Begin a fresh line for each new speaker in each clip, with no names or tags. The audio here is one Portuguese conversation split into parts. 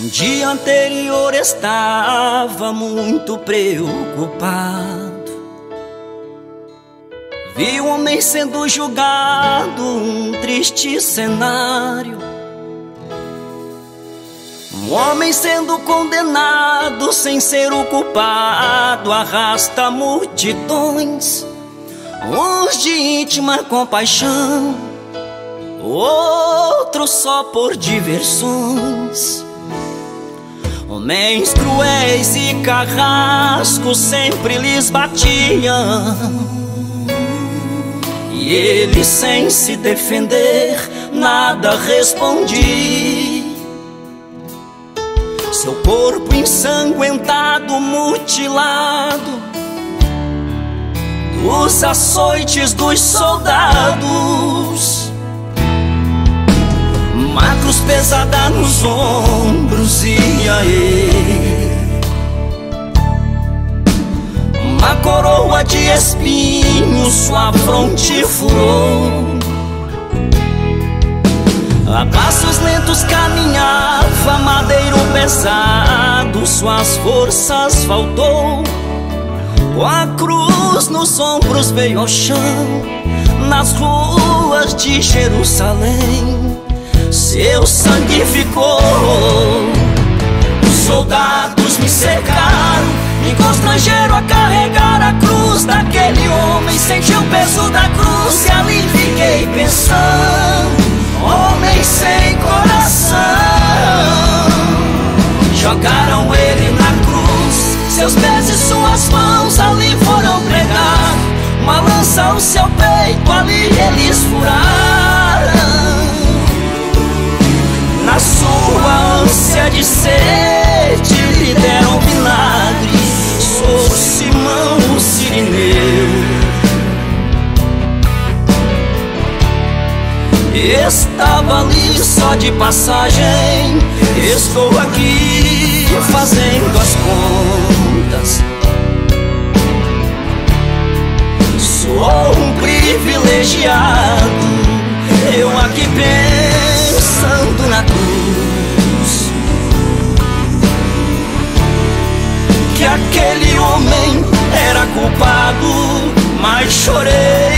Um dia anterior estava muito preocupado. Vi um homem sendo julgado, um triste cenário. Um homem sendo condenado sem ser o culpado, arrasta multidões, uns de íntima compaixão, outros só por diversões. Homens cruéis e carrascos sempre lhes batiam. E ele, sem se defender, nada respondia. Seu corpo ensanguentado, mutilado Dos açoites dos soldados Macros pesada nos ombros e aí? Uma coroa de espinhos sua fronte furou. A passos lentos caminhava, madeiro pesado, suas forças faltou. A cruz nos ombros veio ao chão, nas ruas de Jerusalém, seu sangue ficou. Os soldados me cercaram, me constrangeram a carregar a cruz daquele homem. Senti o peso da cruz e ali fiquei pensando homem sem coração. Jogaram ele na cruz, seus pés e suas mãos ali foram pregar. Uma lança ao seu peito, ali eles Estava ali só de passagem. Estou aqui fazendo as contas. Sou um privilegiado. Eu aqui pensando na cruz. Que aquele homem era culpado, mas chorei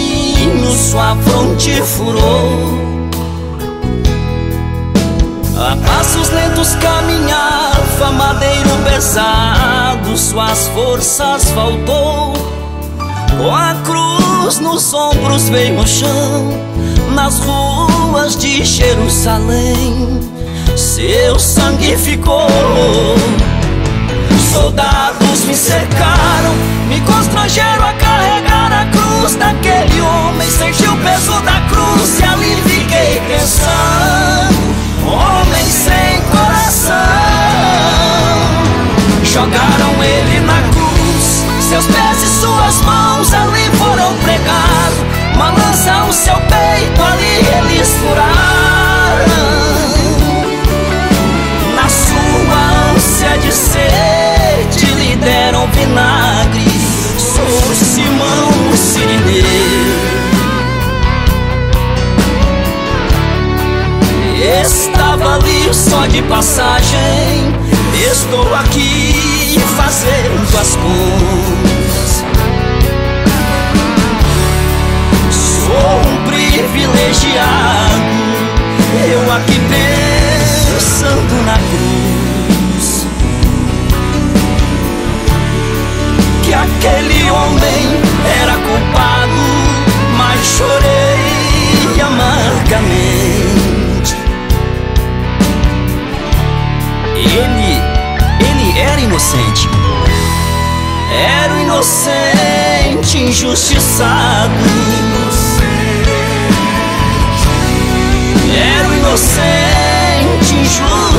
sua fronte furou. A passos lentos caminhava, madeiro pesado Suas forças faltou. Com a cruz nos ombros veio ao chão Nas ruas de Jerusalém. Seu sangue ficou. Soldados me cercaram, me constrangeram a carregar a cruz daquele homem. Senti o peso da cruz e ali fiquei pensando: só de passagem. Estou aqui fazendo as contas Sou um privilegiado. Eu aqui pensando na cruz. Que aquele homem era culpado Mas chorei amargamente inocente. Era o inocente injustiçado. Era o inocente injustiçado